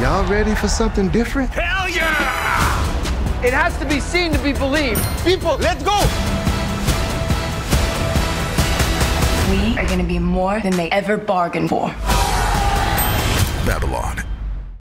Y'all ready for something different? Hell yeah! It has to be seen to be believed. People, let's go! We are going to be more than they ever bargained for. Babylon